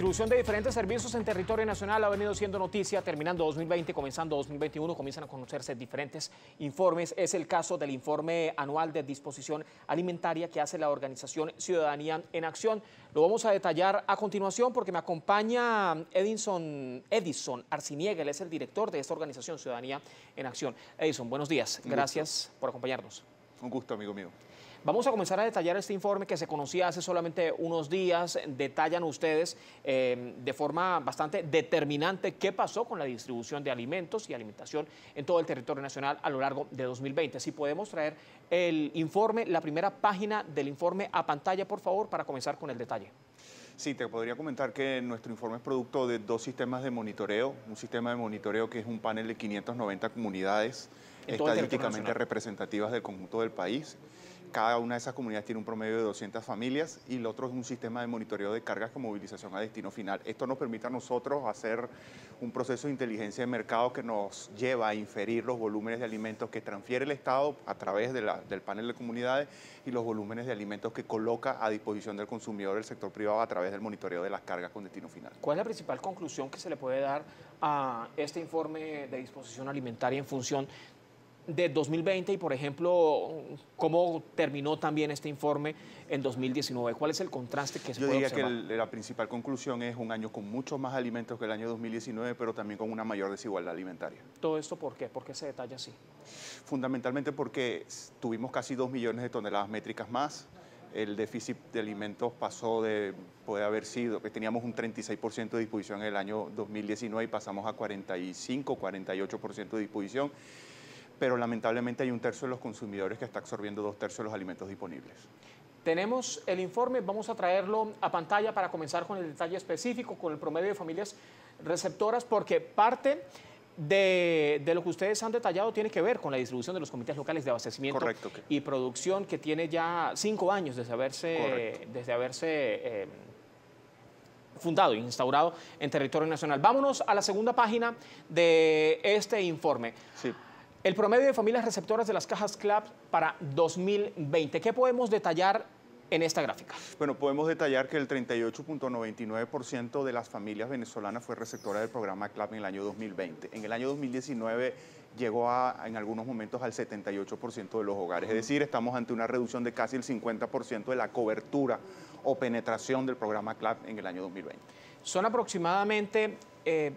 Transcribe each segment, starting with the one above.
distribución de diferentes servicios en territorio nacional ha venido siendo noticia terminando 2020, comenzando 2021, comienzan a conocerse diferentes informes. Es el caso del informe anual de disposición alimentaria que hace la organización Ciudadanía en Acción. Lo vamos a detallar a continuación porque me acompaña Edison, Edison Arciniega, él es el director de esta organización Ciudadanía en Acción. Edison, buenos días, gracias por acompañarnos. Un gusto, amigo mío. Vamos a comenzar a detallar este informe que se conocía hace solamente unos días. Detallan ustedes eh, de forma bastante determinante qué pasó con la distribución de alimentos y alimentación en todo el territorio nacional a lo largo de 2020. Si podemos traer el informe, la primera página del informe a pantalla, por favor, para comenzar con el detalle. Sí, te podría comentar que nuestro informe es producto de dos sistemas de monitoreo. Un sistema de monitoreo que es un panel de 590 comunidades estadísticamente representativas del conjunto del país cada una de esas comunidades tiene un promedio de 200 familias y el otro es un sistema de monitoreo de cargas con movilización a destino final. Esto nos permite a nosotros hacer un proceso de inteligencia de mercado que nos lleva a inferir los volúmenes de alimentos que transfiere el Estado a través del panel de comunidades y los volúmenes de alimentos que coloca a disposición del consumidor el sector privado a través del monitoreo de las cargas con destino final. ¿Cuál es la principal conclusión que se le puede dar a este informe de disposición alimentaria en función de 2020 y, por ejemplo, cómo terminó también este informe en 2019? ¿Cuál es el contraste que se Yo puede diría que la principal conclusión es un año con muchos más alimentos que el año 2019, pero también con una mayor desigualdad alimentaria. ¿Todo esto por qué? ¿Por qué se detalla así? Fundamentalmente porque tuvimos casi 2 millones de toneladas métricas más, el déficit de alimentos pasó de, puede haber sido, que teníamos un 36% de disposición en el año 2019 y pasamos a 45, 48% de disposición pero lamentablemente hay un tercio de los consumidores que está absorbiendo dos tercios de los alimentos disponibles. Tenemos el informe, vamos a traerlo a pantalla para comenzar con el detalle específico, con el promedio de familias receptoras, porque parte de, lo que ustedes han detallado tiene que ver con la distribución de los comités locales de abastecimiento y producción que tiene ya cinco años desde haberse, desde haberse eh, fundado e instaurado en territorio nacional. Vámonos a la segunda página de este informe. Sí. El promedio de familias receptoras de las cajas CLAP para 2020. ¿Qué podemos detallar en esta gráfica? Bueno, podemos detallar que el 38.99% de las familias venezolanas fue receptora del programa CLAP en el año 2020. En el año 2019 llegó a, en algunos momentos al 78% de los hogares. Es decir, estamos ante una reducción de casi el 50% de la cobertura o penetración del programa CLAP en el año 2020. Son aproximadamente... Eh,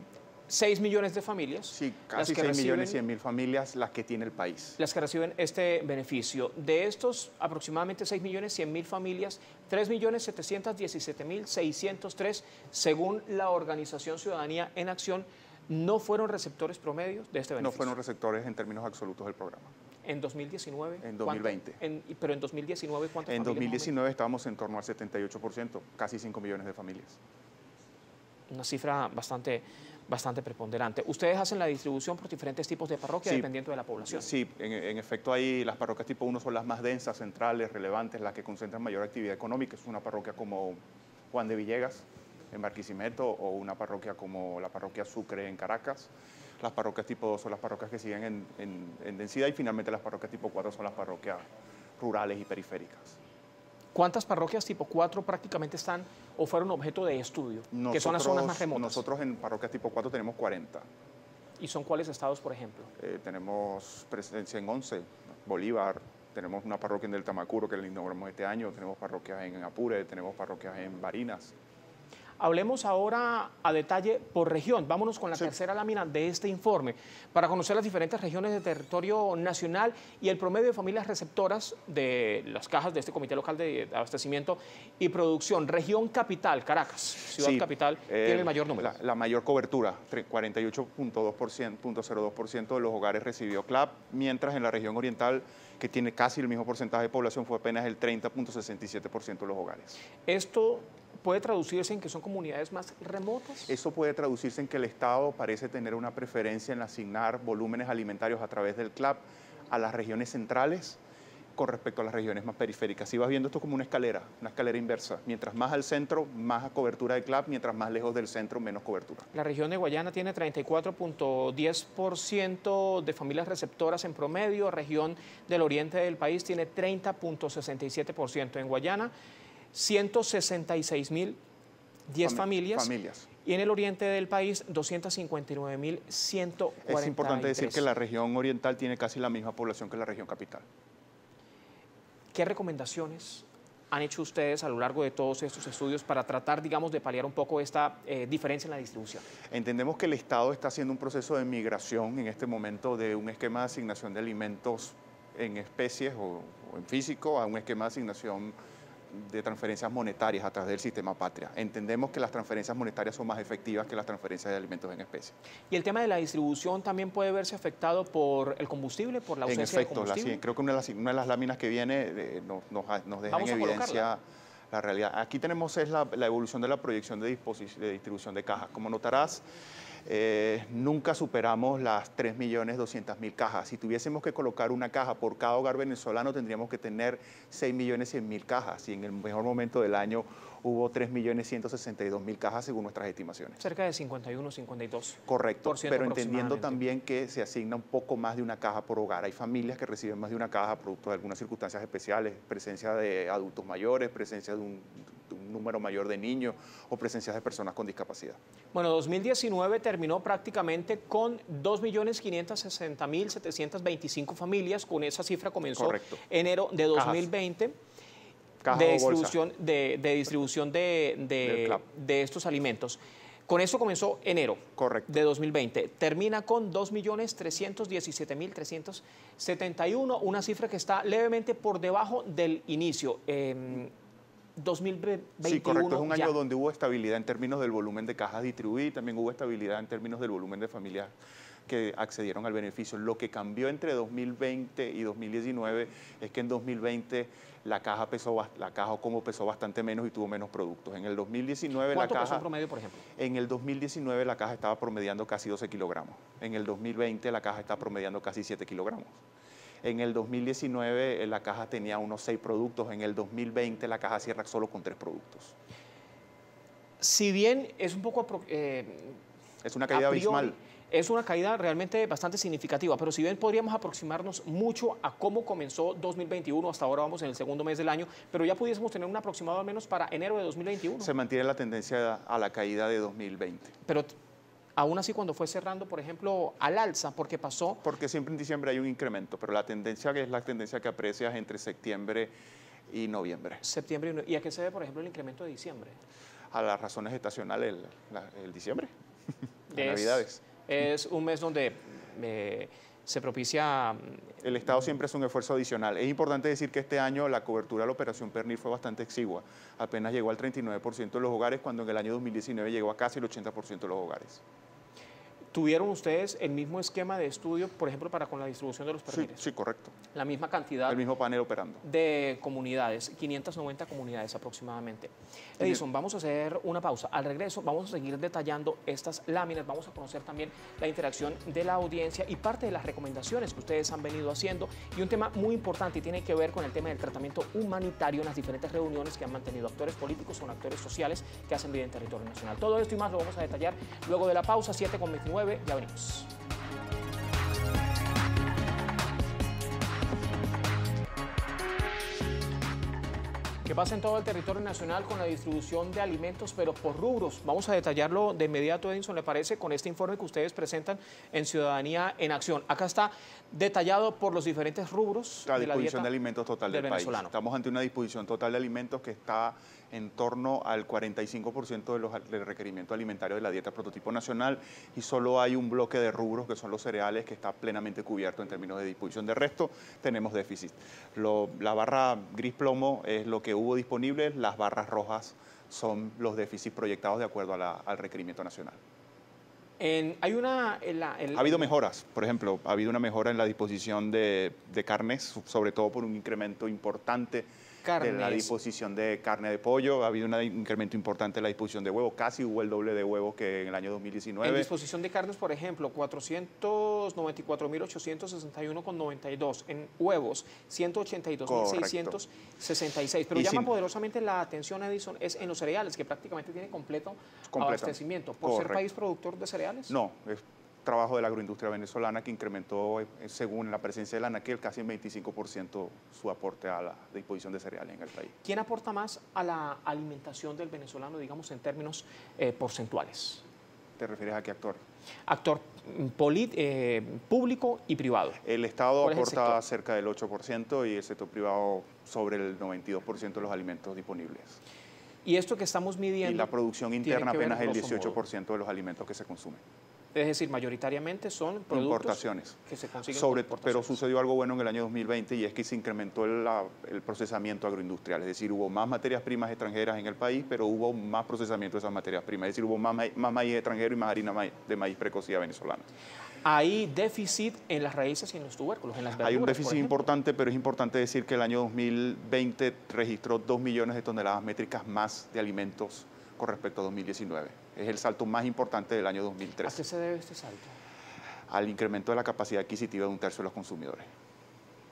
6 millones de familias. Sí, casi 6 millones y 100 mil familias las que tiene el país. Las que reciben este beneficio. De estos, aproximadamente 6 millones 100 mil familias, 3 millones 717 mil 603, según la organización Ciudadanía en Acción, no fueron receptores promedios de este beneficio. No fueron receptores en términos absolutos del programa. ¿En 2019? En 2020. ¿Pero en 2019 cuántas En 2019 estábamos en torno al 78%, casi 5 millones de familias. Una cifra bastante bastante preponderante. ¿Ustedes hacen la distribución por diferentes tipos de parroquias dependiendo de la población? Sí, en, efecto ahí las parroquias tipo 1 son las más densas, centrales, relevantes, las que concentran mayor actividad económica. Es una parroquia como Juan de Villegas en Barquisimeto o una parroquia como la parroquia Sucre en Caracas. Las parroquias tipo 2 son las parroquias que siguen en densidad y finalmente las parroquias tipo 4 son las parroquias rurales y periféricas. ¿Cuántas parroquias tipo 4 prácticamente están o fueron objeto de estudio? que son las zonas más remotas. Nosotros en parroquias tipo 4 tenemos 40. ¿Y son cuáles estados, por ejemplo? Eh, tenemos presencia en 11, Bolívar, tenemos una parroquia en el Tamacuro que la inauguramos este año, tenemos parroquias en Apure, tenemos parroquias en Barinas. Hablemos ahora a detalle por región. Vámonos con la tercera lámina de este informe para conocer las diferentes regiones de territorio nacional y el promedio de familias receptoras de las cajas de este Comité Local de Abastecimiento y Producción. Región capital, Caracas, ciudad capital, tiene el mayor número. La, mayor cobertura, 48.02% de los hogares recibió CLAP, mientras en la región oriental que tiene casi el mismo porcentaje de población, fue apenas el 30.67% de los hogares. Esto puede traducirse en que son comunidades más remotas? Eso puede traducirse en que el Estado parece tener una preferencia en asignar volúmenes alimentarios a través del CLAP a las regiones centrales con respecto a las regiones más periféricas. Si vas viendo esto como una escalera, una escalera inversa. Mientras más al centro, más cobertura de CLAP, mientras más lejos del centro, menos cobertura. La región de Guayana tiene 34.10% de familias receptoras en promedio, región del oriente del país tiene 30.67% en Guayana 166 mil 10 familias. Y en el oriente del país, 259.143. Es importante decir que la región oriental tiene casi la misma población que la región capital. ¿Qué recomendaciones han hecho ustedes a lo largo de todos estos estudios para tratar, digamos, de paliar un poco esta eh, diferencia en la distribución? Entendemos que el Estado está haciendo un proceso de migración en este momento de un esquema de asignación de alimentos en especies o en físico a un esquema de asignación de transferencias monetarias a través del sistema patria. Entendemos que las transferencias monetarias son más efectivas que las transferencias de alimentos en especie. ¿Y el tema de la distribución también puede verse afectado por el combustible, por la ausencia de combustible? creo que una de, las, láminas que viene eh, nos, deja en evidencia la realidad. Aquí tenemos es la, evolución de la proyección de, de distribución de cajas. Como notarás, eh, nunca superamos las 3.200.000 cajas. Si tuviésemos que colocar una caja por cada hogar venezolano, tendríamos que tener 6.100.000 cajas. Y en el mejor momento del año hubo 3.162.000 cajas según nuestras estimaciones. Cerca de 51, 52. Correcto, pero entendiendo también que se asigna un poco más de una caja por hogar. Hay familias que reciben más de una caja producto de algunas circunstancias especiales, presencia de adultos mayores, presencia de un, número mayor de niños o presencias de personas con discapacidad. Bueno, 2019 terminó prácticamente con 2.560.725 familias, con esa cifra comenzó enero de 2020. De, distribución, de, distribución de, de, estos alimentos. Con eso comenzó enero Correcto. de 2020. Termina con 2.317.371, una cifra que está levemente por debajo del inicio. Em, 2021. Sí, correcto. Es un año donde hubo estabilidad en términos del volumen de cajas distribuidas y también hubo estabilidad en términos del volumen de familias que accedieron al beneficio. Lo que cambió entre 2020 y 2019 es que en 2020 la caja pesó, la caja como pesó bastante menos y tuvo menos productos. En el 2019 la caja... promedio, por ejemplo? En el 2019 la caja estaba promediando casi 12 kilogramos. En el 2020 la caja está promediando casi 7 kilogramos. En el 2019 eh, la caja tenía unos seis productos, en el 2020 la caja cierra solo con tres productos. Si bien es un poco... Eh, es una caída abismal. Es una caída realmente bastante significativa, pero si bien podríamos aproximarnos mucho a cómo comenzó 2021, hasta ahora vamos en el segundo mes del año, pero ya pudiésemos tener un aproximado al menos para enero de 2021. Se mantiene la tendencia a la caída de 2020. Pero Aún así, cuando fue cerrando, por ejemplo, al alza, porque pasó... Porque siempre en diciembre hay un incremento, pero la tendencia es la tendencia que aprecias entre septiembre y noviembre. Septiembre y, ¿Y a qué se debe, por ejemplo, el incremento de diciembre? A las razones estacionales, el, diciembre, las navidades. Es un mes donde... Eh, se propicia... Mm, el Estado siempre es un esfuerzo adicional. Es importante decir que este año la cobertura de la operación Pernil fue bastante exigua. Apenas llegó al 39% de los hogares, cuando en el año 2019 llegó a casi el 80% de los hogares. ¿Tuvieron ustedes el mismo esquema de estudio, por ejemplo, para con la distribución de los permisos? Sí, correcto. La misma cantidad. El mismo panel operando. De comunidades, 590 comunidades aproximadamente. Edison, vamos a hacer una pausa. Al regreso vamos a seguir detallando estas láminas, vamos a conocer también la interacción de la audiencia y parte de las recomendaciones que ustedes han venido haciendo y un tema muy importante y tiene que ver con el tema del tratamiento humanitario en las diferentes reuniones que han mantenido actores políticos o actores sociales que hacen vida en territorio nacional. Todo esto y más lo vamos a detallar luego de la pausa, 7 con 29 ya venimos. ¿Qué pasa en todo el territorio nacional con la distribución de alimentos, pero por rubros? Vamos a detallarlo de inmediato, Edison, ¿le parece? Con este informe que ustedes presentan en Ciudadanía en Acción. Acá está detallado por los diferentes rubros la disposición de alimentos total del, país. Estamos ante una disposición total de alimentos que está en torno al 45% de los, del requerimiento alimentario de la dieta prototipo nacional y solo hay un bloque de rubros que son los cereales que está plenamente cubierto en términos de disposición. De resto, tenemos déficit. la barra gris plomo es lo que hubo disponible, las barras rojas son los déficits proyectados de acuerdo al requerimiento nacional. hay una... ha habido mejoras, por ejemplo, ha habido una mejora en la disposición de, de carnes, sobre todo por un incremento importante de la disposición de carne de pollo, ha habido un incremento importante en la disposición de huevo, casi hubo el doble de huevos que en el año 2019. En disposición de carnes, por ejemplo, 494.861,92. En huevos, 182.666. Pero llama poderosamente la atención, Edison, es en los cereales, que prácticamente tiene completo, abastecimiento. ¿Por ser país productor de cereales? No, trabajo de la agroindustria venezolana que incrementó, eh, según la presencia del anaquel, casi en 25% su aporte a la disposición de cereales en el país. ¿Quién aporta más a la alimentación del venezolano, digamos, en términos eh, porcentuales? ¿Te refieres a qué actor? Actor mm, eh, público y privado. El Estado aporta cerca del 8% y el sector privado sobre el 92% de los alimentos disponibles. Y esto que estamos midiendo... Y la producción interna apenas el 18% de los alimentos que se consumen. Es decir, mayoritariamente son productos importaciones. que se consiguen Sobre, Pero sucedió algo bueno en el año 2020 y es que se incrementó el, procesamiento agroindustrial. Es decir, hubo más materias primas extranjeras en el país, pero hubo más procesamiento de esas materias primas. Es decir, hubo más, maíz extranjero y más harina de maíz precocida venezolana. Hay déficit en las raíces y en los tubérculos, en las verduras, Hay un déficit importante, pero es importante decir que el año 2020 registró 2 millones de toneladas métricas más de alimentos con respecto a 2019. Es el salto más importante del año 2013. ¿A qué se debe este salto? Al incremento de la capacidad adquisitiva de un tercio de los consumidores.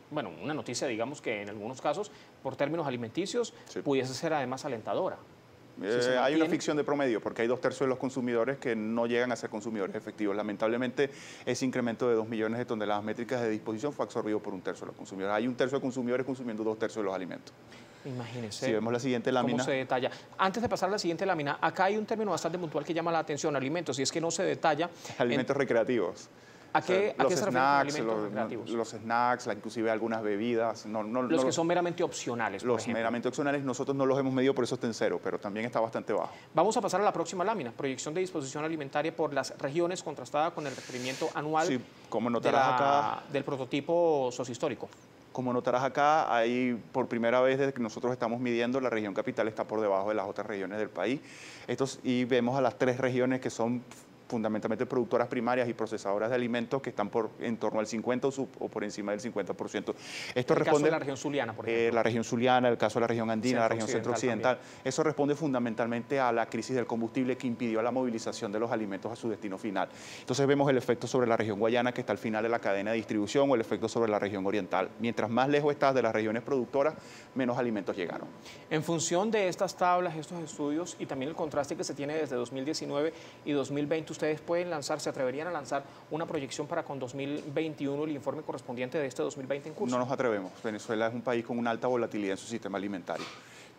Bueno, una noticia, digamos que en algunos casos, por términos alimenticios, pudiese ser además alentadora. Eh, hay una ficción de promedio, porque hay dos tercios de los consumidores que no llegan a ser consumidores efectivos. Lamentablemente, ese incremento de dos millones de toneladas métricas de disposición fue absorbido por un tercio de los consumidores. Hay un tercio de consumidores consumiendo dos tercios de los alimentos. Imagínese. Si vemos la siguiente lámina. ¿Cómo se detalla? Antes de pasar a la siguiente lámina, acá hay un término bastante puntual que llama la atención, alimentos, y es que no se detalla. Alimentos recreativos. ¿A qué, los se snacks, alimentos recreativos? Los snacks, inclusive algunas bebidas. No, no, los que son meramente opcionales. Los meramente opcionales, nosotros no los hemos medido, por eso está en cero, pero también está bastante bajo. Vamos a pasar a la próxima lámina, proyección de disposición alimentaria por las regiones contrastada con el requerimiento anual sí, como notarás acá, del prototipo sociohistórico. Como notarás acá, hay por primera vez desde que nosotros estamos midiendo, la región capital está por debajo de las otras regiones del país. Estos, y vemos a las tres regiones que son fundamentalmente productoras primarias y procesadoras de alimentos que están por en torno al 50 o, por encima del 50%. Esto el responde caso de la región zuliana, por ejemplo. Eh, la región zuliana, el caso de la región andina, la región centro-occidental. Eso responde fundamentalmente a la crisis del combustible que impidió la movilización de los alimentos a su destino final. Entonces vemos el efecto sobre la región guayana que está al final de la cadena de distribución o el efecto sobre la región oriental. Mientras más lejos estás de las regiones productoras, menos alimentos llegaron. En función de estas tablas, estos estudios y también el contraste que se tiene desde 2019 y 2020, ustedes pueden lanzar, se atreverían a lanzar una proyección para con 2021 el informe correspondiente de este 2020 en curso? No nos atrevemos. Venezuela es un país con una alta volatilidad en su sistema alimentario.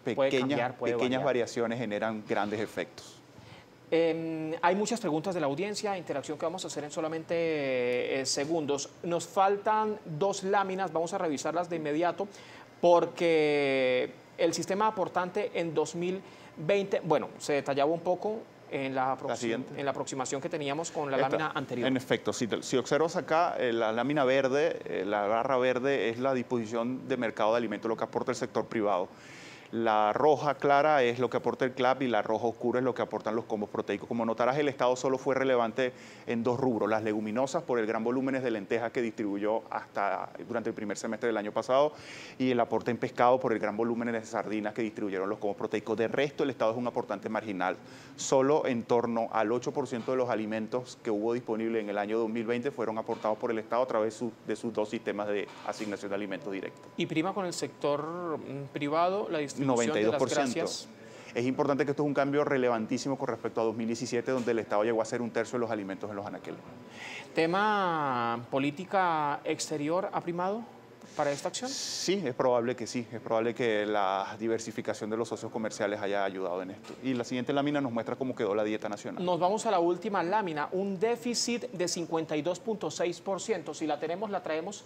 Pequeñas, pequeñas variaciones generan grandes efectos. Em, hay muchas preguntas de la audiencia, interacción que vamos a hacer en solamente eh, segundos. Nos faltan dos láminas, vamos a revisarlas de inmediato porque el sistema aportante en 2020, bueno, se detallaba un poco, en la, en la aproximación que teníamos con la lámina anterior. En efecto, si, si observas acá, eh, la lámina verde, eh, la barra verde es la disposición de mercado de alimentos, lo que aporta el sector privado. La roja clara es lo que aporta el CLAP y la roja oscura es lo que aportan los combos proteicos. Como notarás, el Estado solo fue relevante en dos rubros, las leguminosas por el gran volumen de lentejas que distribuyó hasta durante el primer semestre del año pasado y el aporte en pescado por el gran volumen de sardinas que distribuyeron los combos proteicos. De resto, el Estado es un aportante marginal. Solo en torno al 8% de los alimentos que hubo disponible en el año 2020 fueron aportados por el Estado a través de sus dos sistemas de asignación de alimentos directos. ¿Y prima con el sector mm, privado la distribución? 92%. Es importante que esto es un cambio relevantísimo con respecto a 2017, donde el Estado llegó a ser un tercio de los alimentos en los anaqueles. ¿Tema política exterior ha primado? para esta acción? Sí, es probable que sí. Es probable que la diversificación de los socios comerciales haya ayudado en esto. Y la siguiente lámina nos muestra cómo quedó la dieta nacional. Nos vamos a la última lámina, un déficit de 52.6%. Si la tenemos, la traemos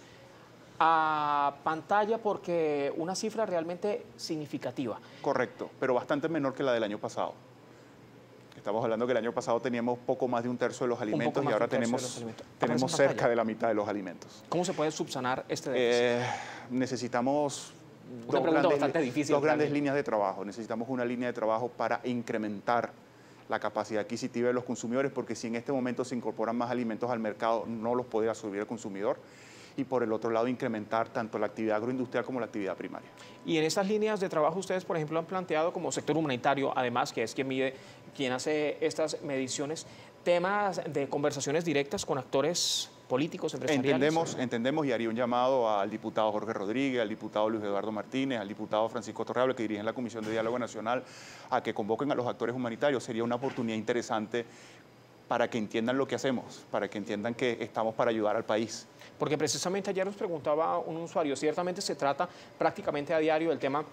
a pantalla porque una cifra realmente significativa. Correcto, pero bastante menor que la del año pasado. Estamos hablando que el año pasado teníamos poco más de un tercio de los alimentos y ahora tenemos, tenemos cerca de la mitad de los alimentos. ¿Cómo se puede subsanar este déficit? Eh, necesitamos dos, grandes, dos grandes líneas de trabajo. Necesitamos una línea de trabajo para incrementar la capacidad adquisitiva de los consumidores, porque si en este momento se incorporan más alimentos al mercado, no los puede absorber el consumidor y por el otro lado incrementar tanto la actividad agroindustrial como la actividad primaria. Y en estas líneas de trabajo ustedes, por ejemplo, han planteado como sector humanitario, además, que es quien mide, quien hace estas mediciones, temas de conversaciones directas con actores políticos, empresariales. Entendemos, entendemos y haría un llamado al diputado Jorge Rodríguez, al diputado Luis Eduardo Martínez, al diputado Francisco Torreable, que dirigen la Comisión de Diálogo Nacional, a que convoquen a los actores humanitarios. Sería una oportunidad interesante para que entiendan lo que hacemos, para que entiendan que estamos para ayudar al país. Porque precisamente ayer nos preguntaba un usuario, ciertamente se trata prácticamente a diario del tema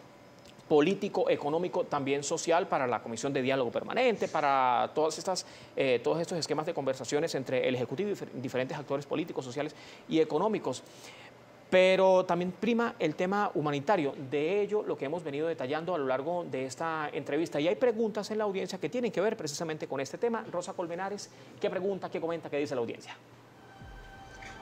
político, económico, también social para la Comisión de Diálogo Permanente, para todas estas, eh, todos estos esquemas de conversaciones entre el Ejecutivo y diferentes actores políticos, sociales y económicos. Pero también prima el tema humanitario, de ello lo que hemos venido detallando a lo largo de esta entrevista. Y hay preguntas en la audiencia que tienen que ver precisamente con este tema. Rosa Colmenares, ¿qué pregunta, qué comenta, qué dice la audiencia?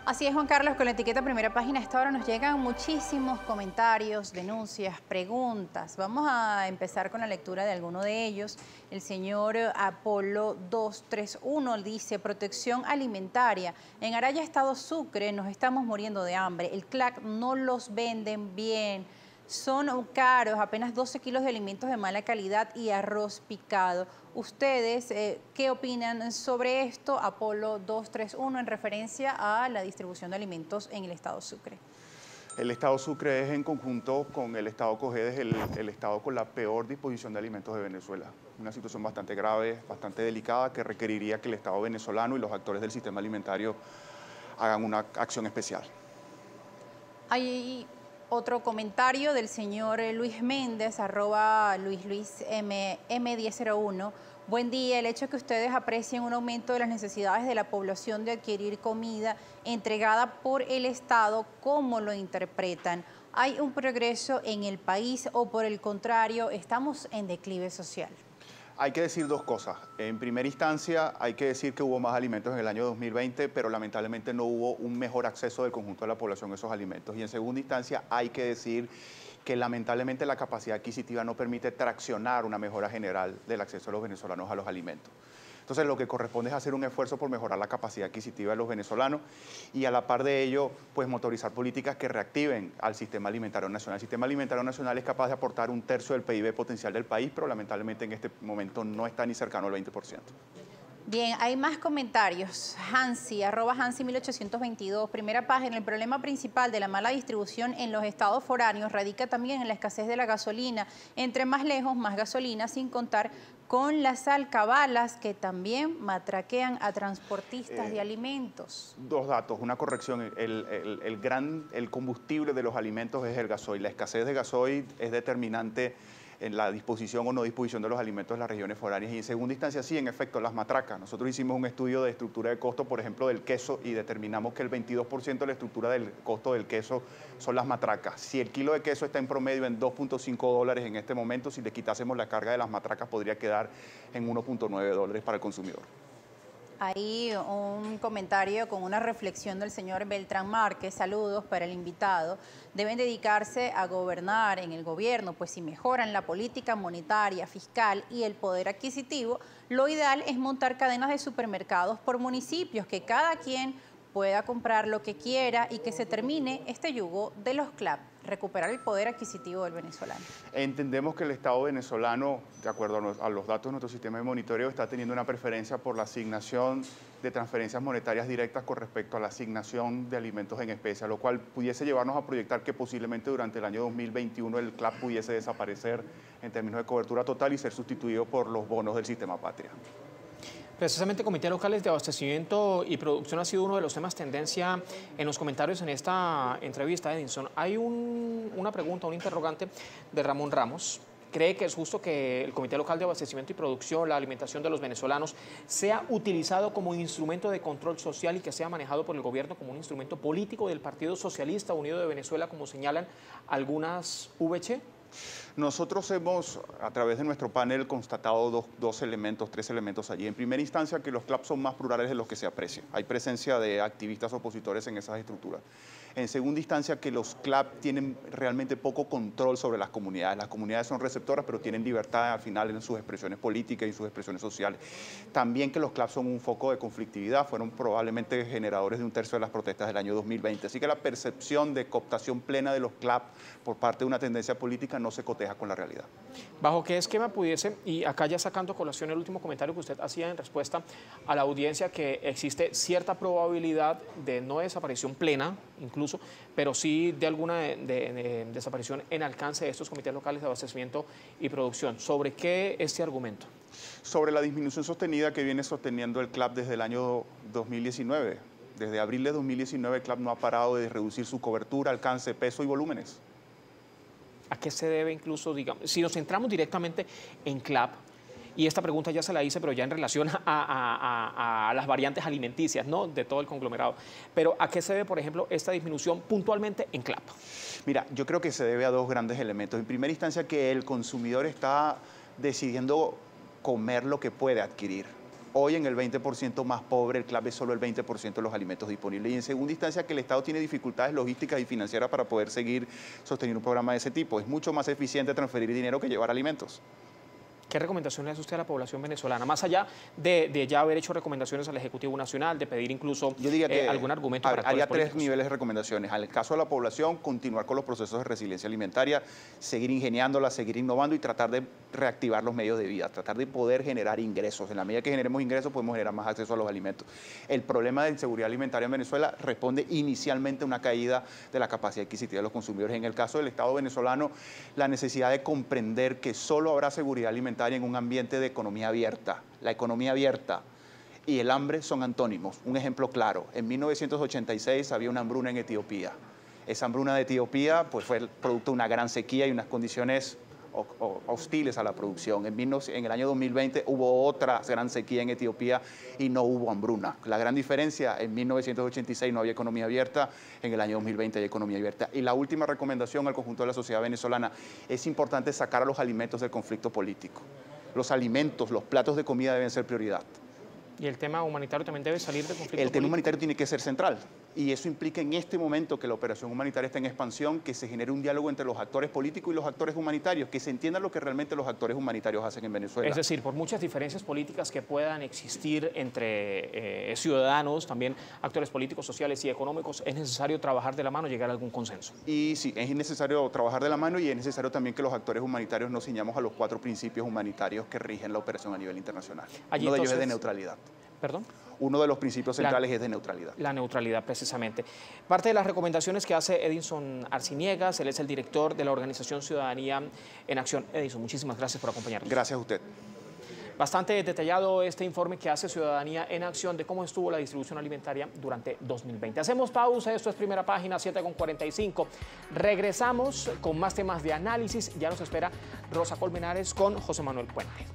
Así es, Juan Carlos, con la etiqueta primera página a esta hora nos llegan muchísimos comentarios, denuncias, preguntas. Vamos a empezar con la lectura de alguno de ellos. El señor Apolo 231 dice, protección alimentaria. En Araya, Estado Sucre, nos estamos muriendo de hambre. El CLAC no los venden bien son caros, apenas 12 kilos de alimentos de mala calidad y arroz picado. ¿Ustedes eh, qué opinan sobre esto, Apolo 231, en referencia a la distribución de alimentos en el Estado Sucre? El Estado Sucre es en conjunto con el Estado Cojedes el, el, Estado con la peor disposición de alimentos de Venezuela. Una situación bastante grave, bastante delicada, que requeriría que el Estado venezolano y los actores del sistema alimentario hagan una acción especial. Hay otro comentario del señor Luis Méndez, arroba Luis Luis M, M1001. Buen día, el hecho de que ustedes aprecien un aumento de las necesidades de la población de adquirir comida entregada por el Estado, ¿cómo lo interpretan? ¿Hay un progreso en el país o por el contrario, estamos en declive social? Hay que decir dos cosas. En primera instancia, hay que decir que hubo más alimentos en el año 2020, pero lamentablemente no hubo un mejor acceso del conjunto de la población a esos alimentos. Y en segunda instancia, hay que decir que lamentablemente la capacidad adquisitiva no permite traccionar una mejora general del acceso de los venezolanos a los alimentos. Entonces lo que corresponde es hacer un esfuerzo por mejorar la capacidad adquisitiva de los venezolanos y a la par de ello, pues motorizar políticas que reactiven al sistema alimentario nacional. El sistema alimentario nacional es capaz de aportar un tercio del PIB potencial del país, pero lamentablemente en este momento no está ni cercano al 20%. Bien, hay más comentarios. Hansi, arroba Hansi 1822, primera página. El problema principal de la mala distribución en los estados foráneos radica también en la escasez de la gasolina. Entre más lejos, más gasolina, sin contar con las alcabalas que también matraquean a transportistas de eh, alimentos. Dos datos, una corrección. El, gran, el combustible de los alimentos es el gasoil. La escasez de gasoil es determinante en la disposición o no disposición de los alimentos en las regiones foráneas. Y en segunda instancia, sí, en efecto, las matracas. Nosotros hicimos un estudio de estructura de costo, por ejemplo, del queso y determinamos que el 22% de la estructura del costo del queso son las matracas. Si el kilo de queso está en promedio en 2.5 dólares en este momento, si le quitásemos la carga de las matracas, podría quedar en 1.9 dólares para el consumidor. Ahí un comentario con una reflexión del señor Beltrán Márquez, saludos para el invitado. Deben dedicarse a gobernar en el gobierno, pues si mejoran la política monetaria, fiscal y el poder adquisitivo, lo ideal es montar cadenas de supermercados por municipios, que cada quien pueda comprar lo que quiera y que se termine este yugo de los CLAP, recuperar el poder adquisitivo del venezolano. Entendemos que el Estado venezolano, de acuerdo a los datos de nuestro sistema de monitoreo, está teniendo una preferencia por la asignación de transferencias monetarias directas con respecto a la asignación de alimentos en especie, lo cual pudiese llevarnos a proyectar que posiblemente durante el año 2021 el CLAP pudiese desaparecer en términos de cobertura total y ser sustituido por los bonos del sistema patria. Precisamente Comité Locales de Abastecimiento y Producción ha sido uno de los temas tendencia en los comentarios en esta entrevista, Edinson. Hay una pregunta, un interrogante de Ramón Ramos. ¿Cree que es justo que el Comité Local de Abastecimiento y Producción, la alimentación de los venezolanos, sea utilizado como instrumento de control social y que sea manejado por el gobierno como un instrumento político del Partido Socialista Unido de Venezuela, como señalan algunas VC? Nosotros hemos, a través de nuestro panel, constatado dos, elementos, tres elementos allí. En primera instancia, que los CLAP son más plurales de los que se aprecia. Hay presencia de activistas opositores en esas estructuras. En segunda instancia, que los CLAP tienen realmente poco control sobre las comunidades. Las comunidades son receptoras, pero tienen libertad al final en sus expresiones políticas y sus expresiones sociales. También que los CLAP son un foco de conflictividad, fueron probablemente generadores de un tercio de las protestas del año 2020. Así que la percepción de cooptación plena de los CLAP por parte de una tendencia política no se coteja con la realidad. ¿Bajo qué esquema pudiese, y acá ya sacando colación el último comentario que usted hacía en respuesta a la audiencia, que existe cierta probabilidad de no desaparición plena, incluso, pero sí de alguna desaparición en alcance de estos comités locales de abastecimiento y producción? ¿Sobre qué este argumento? Sobre la disminución sostenida que viene sosteniendo el CLAP desde el año 2019. Desde abril de 2019 el CLAP no ha parado de reducir su cobertura, alcance, peso y volúmenes. ¿A qué se debe incluso, digamos, si nos centramos directamente en CLAP, y esta pregunta ya se la hice, pero ya en relación a, las variantes alimenticias ¿no? de todo el conglomerado. Pero ¿a qué se debe, por ejemplo, esta disminución puntualmente en CLAP? Mira, yo creo que se debe a dos grandes elementos. En primera instancia, que el consumidor está decidiendo comer lo que puede adquirir. Hoy en el 20% más pobre, el clave es solo el 20% de los alimentos disponibles. Y en segunda instancia, que el Estado tiene dificultades logísticas y financieras para poder seguir sosteniendo un programa de ese tipo. Es mucho más eficiente transferir dinero que llevar alimentos. ¿Qué recomendación le hace usted a la población venezolana? Más allá de, ya haber hecho recomendaciones al Ejecutivo Nacional, de pedir incluso Yo diría que, eh, algún argumento para Haría tres niveles de recomendaciones. Al caso de la población, continuar con los procesos de resiliencia alimentaria, seguir ingeniándola, seguir innovando y tratar de reactivar los medios de vida, tratar de poder generar ingresos. En la medida que generemos ingresos, podemos generar más acceso a los alimentos. El problema de inseguridad alimentaria en Venezuela responde inicialmente a una caída de la capacidad adquisitiva de los consumidores. En el caso del Estado venezolano, la necesidad de comprender que solo habrá seguridad alimentaria en un ambiente de economía abierta. La economía abierta y el hambre son antónimos. Un ejemplo claro, en 1986 había una hambruna en Etiopía. Esa hambruna de Etiopía pues, fue producto de una gran sequía y unas condiciones hostiles a la producción. En, en, el año 2020 hubo otra gran sequía en Etiopía y no hubo hambruna. La gran diferencia, en 1986 no había economía abierta, en el año 2020 hay economía abierta. Y la última recomendación al conjunto de la sociedad venezolana, es importante sacar a los alimentos del conflicto político. Los alimentos, los platos de comida deben ser prioridad. Y el tema humanitario también debe salir del conflicto. El tema humanitario tiene que ser central. Y eso implica en este momento que la operación humanitaria está en expansión, que se genere un diálogo entre los actores políticos y los actores humanitarios, que se entienda lo que realmente los actores humanitarios hacen en Venezuela. Es decir, por muchas diferencias políticas que puedan existir entre eh, ciudadanos, también actores políticos, sociales y económicos, es necesario trabajar de la mano, llegar a algún consenso. Y sí, es necesario trabajar de la mano y es necesario también que los actores humanitarios nos ciñamos a los cuatro principios humanitarios que rigen la operación a nivel internacional. Uno de ellos es de neutralidad. ¿Perdón? Uno de los principios centrales es de neutralidad. La neutralidad, precisamente. Parte de las recomendaciones que hace Edinson Arciniegas, él es el director de la organización Ciudadanía en Acción. Edinson, muchísimas gracias por acompañarnos. Gracias a usted. Bastante detallado este informe que hace Ciudadanía en Acción de cómo estuvo la distribución alimentaria durante 2020. Hacemos pausa, esto es primera página 7 con 45. Regresamos con más temas de análisis. Ya nos espera Rosa Colmenares con José Manuel Puente.